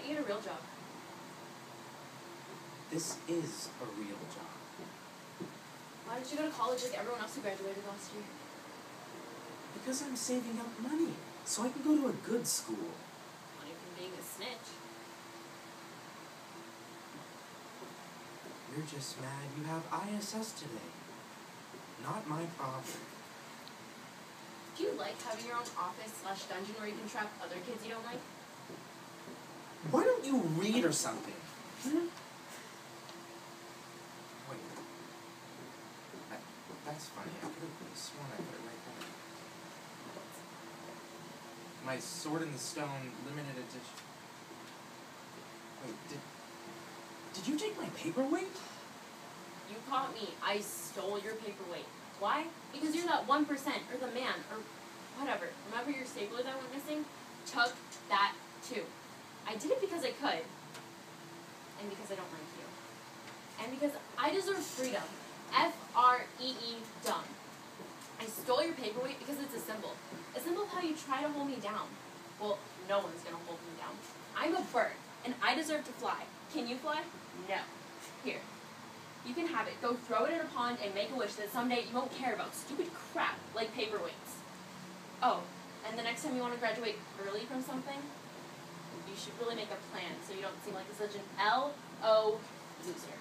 don't you get a real job? This is a real job. Why did you go to college like everyone else who graduated last year? Because I'm saving up money so I can go to a good school. Money from being a snitch. You're just mad you have ISS today. Not my problem. Do you like having your own office slash dungeon where you can trap other kids you don't like? You read or something? Hmm? Wait. That, that's funny. I could have sworn I put it right there. My Sword in the Stone limited edition. Wait, did did you take my paperweight? You caught me. I stole your paperweight. Why? Because you're that one percent, or the man, or whatever. Remember your stapler that went missing? Took that too. I did it because I could, and because I don't like you, and because I deserve freedom. F R E E dumb. I stole your paperweight because it's a symbol. A symbol of how you try to hold me down. Well, no one's gonna hold me down. I'm a bird, and I deserve to fly. Can you fly? No. Here. You can have it. Go throw it in a pond and make a wish that someday you won't care about stupid crap like paperweights. Oh, and the next time you want to graduate early from something, should really make a plan so you don't seem like such an L O loser.